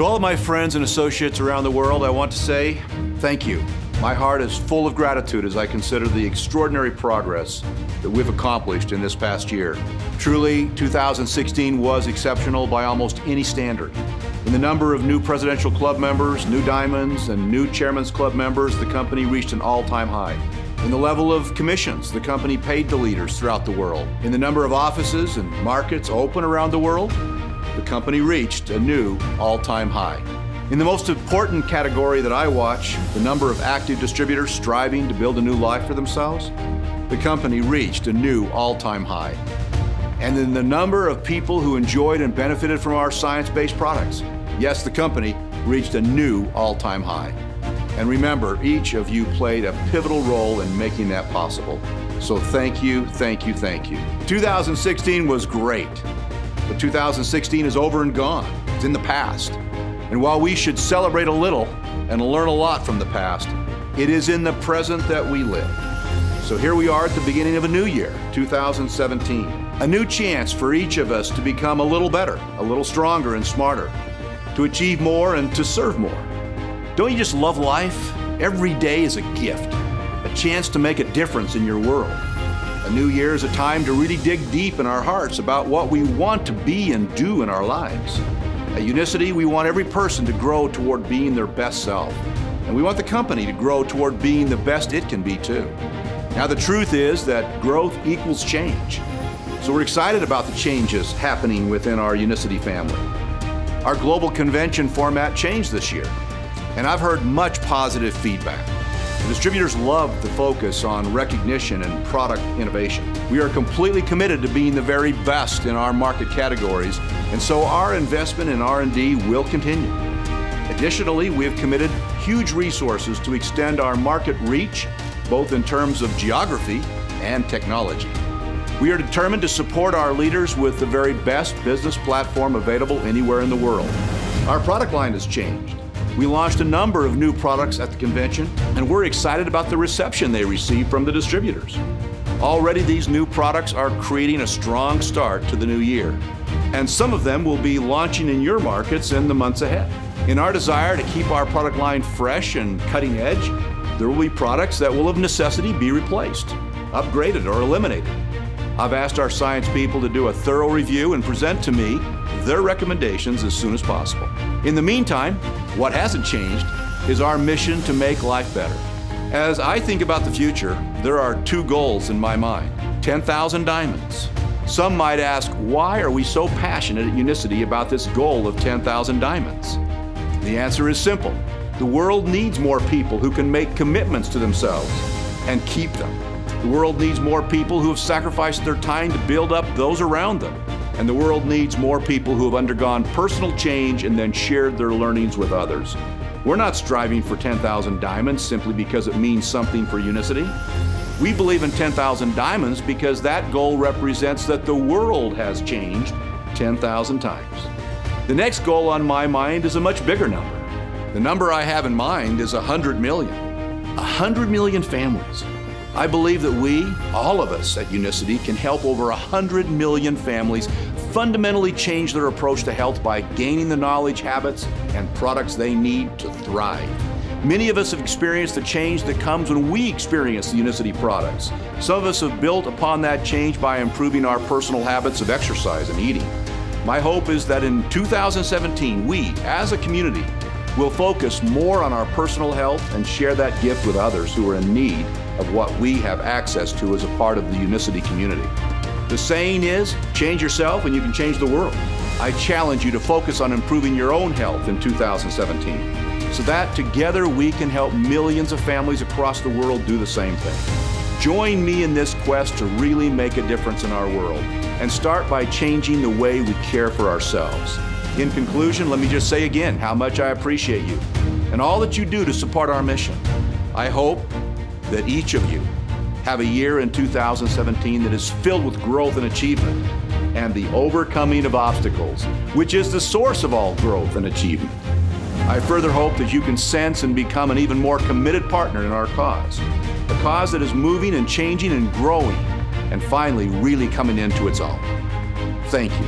To all of my friends and associates around the world, I want to say thank you. My heart is full of gratitude as I consider the extraordinary progress that we've accomplished in this past year. Truly, 2016 was exceptional by almost any standard. In the number of new Presidential Club members, new Diamonds, and new Chairman's Club members, the company reached an all-time high. In the level of commissions the company paid to leaders throughout the world. In the number of offices and markets open around the world, the company reached a new all-time high. In the most important category that I watch, the number of active distributors striving to build a new life for themselves, the company reached a new all-time high. And in the number of people who enjoyed and benefited from our science-based products, yes, the company reached a new all-time high. And remember, each of you played a pivotal role in making that possible. So thank you, thank you, thank you. 2016 was great, but 2016 is over and gone. It's in the past. And while we should celebrate a little and learn a lot from the past, it is in the present that we live. So here we are at the beginning of a new year, 2017. A new chance for each of us to become a little better, a little stronger and smarter, to achieve more and to serve more. Don't you just love life? Every day is a gift, a chance to make a difference in your world. New year is a time to really dig deep in our hearts about what we want to be and do in our lives. At Unicity, we want every person to grow toward being their best self. And we want the company to grow toward being the best it can be too. Now, the truth is that growth equals change. So we're excited about the changes happening within our Unicity family. Our global convention format changed this year, and I've heard much positive feedback. The distributors love the focus on recognition and product innovation. We are completely committed to being the very best in our market categories, and so our investment in R&D will continue. Additionally, we have committed huge resources to extend our market reach, both in terms of geography and technology. We are determined to support our leaders with the very best business platform available anywhere in the world. Our product line has changed. We launched a number of new products at the convention, and we're excited about the reception they received from the distributors. Already, these new products are creating a strong start to the new year, and some of them will be launching in your markets in the months ahead. In our desire to keep our product line fresh and cutting edge, there will be products that will of necessity be replaced, upgraded, or eliminated. I've asked our science people to do a thorough review and present to me their recommendations as soon as possible. In the meantime, what hasn't changed is our mission to make life better. As I think about the future, there are two goals in my mind 10,000 diamonds. Some might ask, why are we so passionate at Unicity about this goal of 10,000 diamonds? The answer is simple. The world needs more people who can make commitments to themselves and keep them. The world needs more people who have sacrificed their time to build up those around them. And the world needs more people who have undergone personal change and then shared their learnings with others. We're not striving for 10,000 diamonds simply because it means something for Unicity. We believe in 10,000 diamonds because that goal represents that the world has changed 10,000 times. The next goal on my mind is a much bigger number. The number I have in mind is 100 million. 100 million families. I believe that we, all of us at Unicity, can help over 100 million families fundamentally change their approach to health by gaining the knowledge, habits, and products they need to thrive. Many of us have experienced the change that comes when we experience the Unicity products. Some of us have built upon that change by improving our personal habits of exercise and eating. My hope is that in 2017, we, as a community, will focus more on our personal health and share that gift with others who are in need of what we have access to as a part of the Unicity community. The saying is, change yourself and you can change the world. I challenge you to focus on improving your own health in 2017 so that together we can help millions of families across the world do the same thing. Join me in this quest to really make a difference in our world and start by changing the way we care for ourselves. In conclusion, let me just say again how much I appreciate you and all that you do to support our mission. I hope that each of you have a year in 2017 that is filled with growth and achievement and the overcoming of obstacles, which is the source of all growth and achievement. I further hope that you can sense and become an even more committed partner in our cause, a cause that is moving and changing and growing, and finally really coming into its own. Thank you.